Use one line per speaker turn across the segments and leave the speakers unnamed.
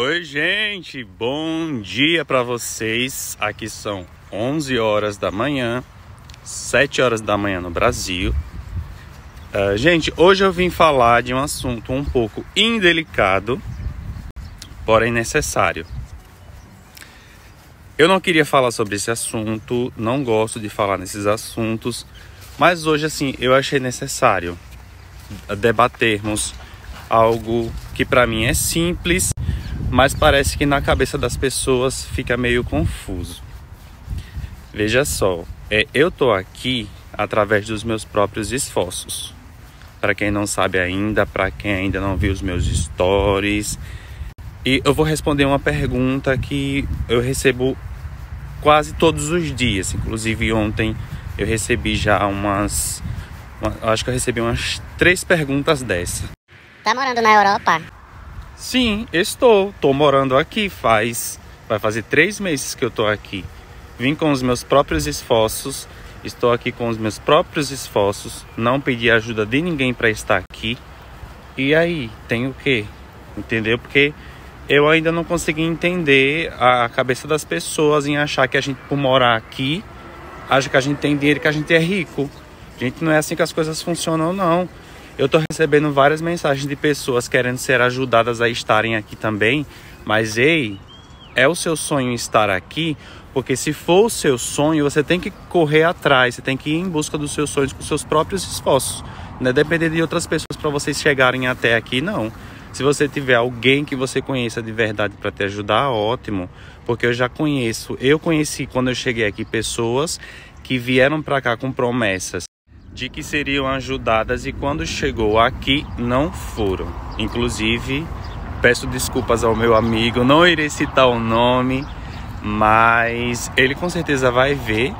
Oi, gente, bom dia para vocês. Aqui são 11 horas da manhã, 7 horas da manhã no Brasil. Uh, gente, hoje eu vim falar de um assunto um pouco indelicado, porém necessário. Eu não queria falar sobre esse assunto, não gosto de falar nesses assuntos, mas hoje, assim, eu achei necessário debatermos algo que para mim é simples, mas parece que na cabeça das pessoas fica meio confuso. Veja só, é, eu tô aqui através dos meus próprios esforços. Para quem não sabe ainda, para quem ainda não viu os meus stories, e eu vou responder uma pergunta que eu recebo quase todos os dias. Inclusive ontem eu recebi já umas, uma, acho que eu recebi umas três perguntas dessa.
Tá morando na Europa?
Sim, estou. Estou morando aqui faz. Vai fazer três meses que eu estou aqui. Vim com os meus próprios esforços. Estou aqui com os meus próprios esforços. Não pedi ajuda de ninguém para estar aqui. E aí, tem o quê? Entendeu? Porque eu ainda não consegui entender a cabeça das pessoas em achar que a gente, por morar aqui, acha que a gente tem dinheiro que a gente é rico. Gente, não é assim que as coisas funcionam, não. Eu estou recebendo várias mensagens de pessoas querendo ser ajudadas a estarem aqui também, mas ei, é o seu sonho estar aqui, porque se for o seu sonho, você tem que correr atrás, você tem que ir em busca dos seus sonhos com seus próprios esforços. Não é depender de outras pessoas para vocês chegarem até aqui, não. Se você tiver alguém que você conheça de verdade para te ajudar, ótimo, porque eu já conheço, eu conheci quando eu cheguei aqui pessoas que vieram para cá com promessas de que seriam ajudadas e quando chegou aqui não foram. Inclusive, peço desculpas ao meu amigo, não irei citar o nome, mas ele com certeza vai ver.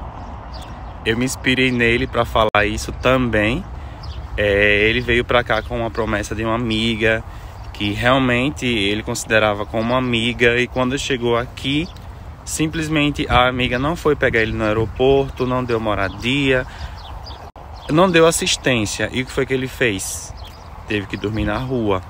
Eu me inspirei nele para falar isso também. É, ele veio para cá com uma promessa de uma amiga que realmente ele considerava como amiga e quando chegou aqui simplesmente a amiga não foi pegar ele no aeroporto, não deu moradia, não deu assistência. E o que foi que ele fez? Teve que dormir na rua.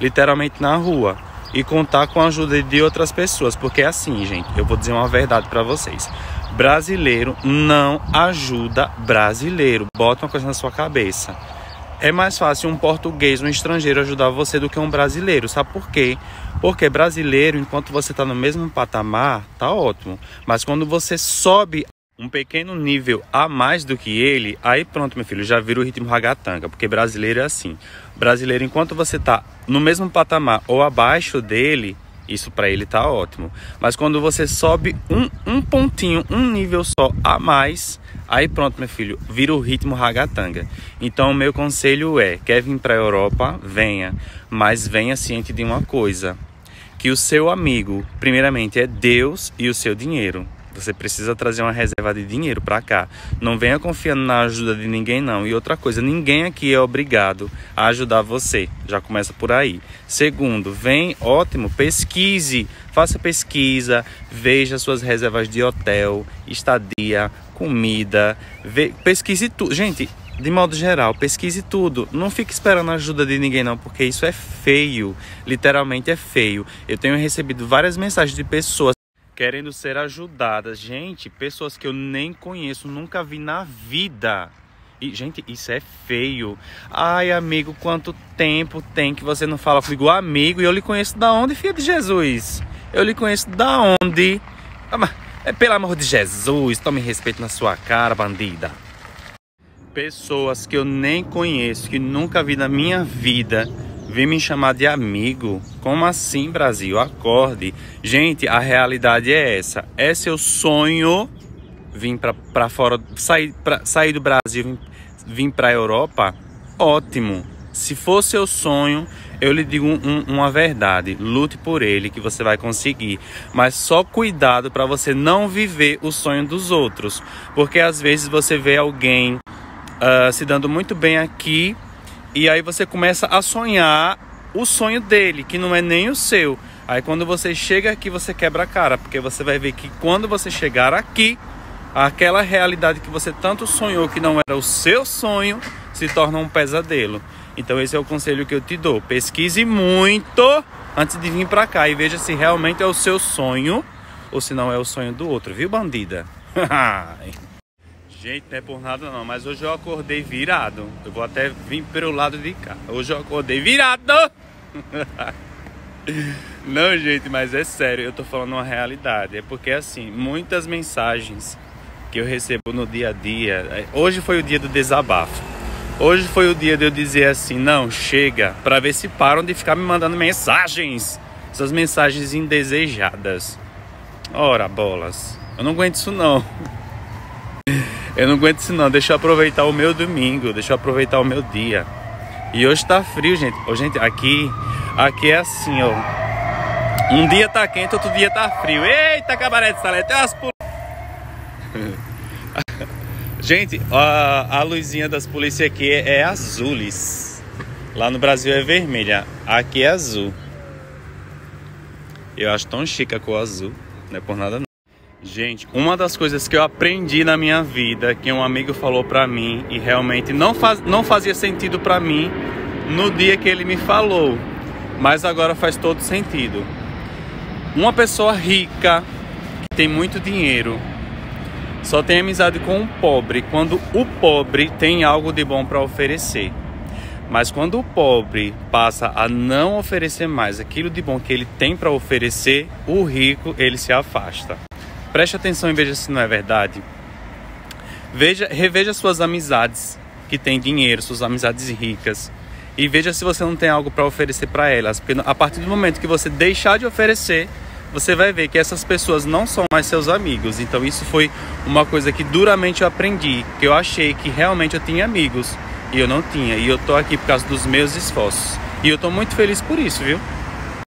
Literalmente na rua. E contar com a ajuda de outras pessoas. Porque é assim, gente, eu vou dizer uma verdade para vocês. Brasileiro não ajuda brasileiro. Bota uma coisa na sua cabeça. É mais fácil um português, um estrangeiro ajudar você do que um brasileiro. Sabe por quê? Porque brasileiro, enquanto você está no mesmo patamar, tá ótimo. Mas quando você sobe um pequeno nível a mais do que ele, aí pronto, meu filho, já vira o ritmo ragatanga, porque brasileiro é assim. Brasileiro, enquanto você tá no mesmo patamar ou abaixo dele, isso para ele tá ótimo. Mas quando você sobe um, um pontinho, um nível só a mais, aí pronto, meu filho, vira o ritmo ragatanga. Então, o meu conselho é: quer vir para a Europa? Venha, mas venha ciente de uma coisa: que o seu amigo, primeiramente, é Deus e o seu dinheiro. Você precisa trazer uma reserva de dinheiro para cá. Não venha confiando na ajuda de ninguém, não. E outra coisa, ninguém aqui é obrigado a ajudar você. Já começa por aí. Segundo, vem, ótimo, pesquise. Faça pesquisa, veja suas reservas de hotel, estadia, comida. Ve... Pesquise tudo. Gente, de modo geral, pesquise tudo. Não fique esperando a ajuda de ninguém, não, porque isso é feio. Literalmente é feio. Eu tenho recebido várias mensagens de pessoas querendo ser ajudadas. Gente, pessoas que eu nem conheço, nunca vi na vida. E, gente, isso é feio. Ai, amigo, quanto tempo tem que você não fala comigo, amigo? E eu lhe conheço da onde, filha de Jesus? Eu lhe conheço da onde? Ah, é, pelo amor de Jesus, tome respeito na sua cara, bandida. Pessoas que eu nem conheço, que nunca vi na minha vida Vem me chamar de amigo? Como assim, Brasil? Acorde. Gente, a realidade é essa. É seu sonho vir para fora, sair, pra, sair do Brasil, vir para a Europa? Ótimo. Se for seu sonho, eu lhe digo um, uma verdade: lute por ele que você vai conseguir. Mas só cuidado para você não viver o sonho dos outros, porque às vezes você vê alguém uh, se dando muito bem aqui e aí você começa a sonhar o sonho dele, que não é nem o seu. Aí quando você chega aqui, você quebra a cara, porque você vai ver que quando você chegar aqui, aquela realidade que você tanto sonhou que não era o seu sonho, se torna um pesadelo. Então esse é o conselho que eu te dou. Pesquise muito antes de vir pra cá e veja se realmente é o seu sonho ou se não é o sonho do outro, viu, bandida? Gente, não é por nada não, mas hoje eu acordei virado. Eu vou até vir pelo lado de cá. Hoje eu acordei virado! Não, gente, mas é sério, eu tô falando uma realidade. É porque, assim, muitas mensagens que eu recebo no dia a dia. É, hoje foi o dia do desabafo. Hoje foi o dia de eu dizer assim: não, chega, para ver se param de ficar me mandando mensagens. Essas mensagens indesejadas. Ora, bolas. Eu não aguento isso, não. Eu não aguento isso, não. Deixa eu aproveitar o meu domingo. Deixa eu aproveitar o meu dia. E hoje tá frio, gente. Ô, gente, aqui, aqui é assim, ó. Um dia tá quente, outro dia tá frio. Eita, cabaré de salete. Pol... gente, a, a luzinha das polícias aqui é, azules. Lá no Brasil é vermelha. Aqui é azul. Eu acho tão chique a cor azul. Não é por nada não. Gente, uma das coisas que eu aprendi na minha vida, que um amigo falou pra mim e realmente não, faz, não fazia sentido pra mim no dia que ele me falou, mas agora faz todo sentido. Uma pessoa rica, que tem muito dinheiro, só tem amizade com um pobre quando o pobre tem algo de bom para oferecer. Mas quando o pobre passa a não oferecer mais aquilo de bom que ele tem para oferecer, o rico ele se afasta. Preste atenção e veja se não é verdade. Veja, reveja suas amizades que têm dinheiro, suas amizades ricas, e veja se você não tem algo para oferecer para elas, porque a partir do momento que você deixar de oferecer, você vai ver que essas pessoas não são mais seus amigos. Então isso foi uma coisa que duramente eu aprendi, que eu achei que realmente eu tinha amigos e eu não tinha. E eu tô aqui por causa dos meus esforços. E eu tô muito feliz por isso, viu?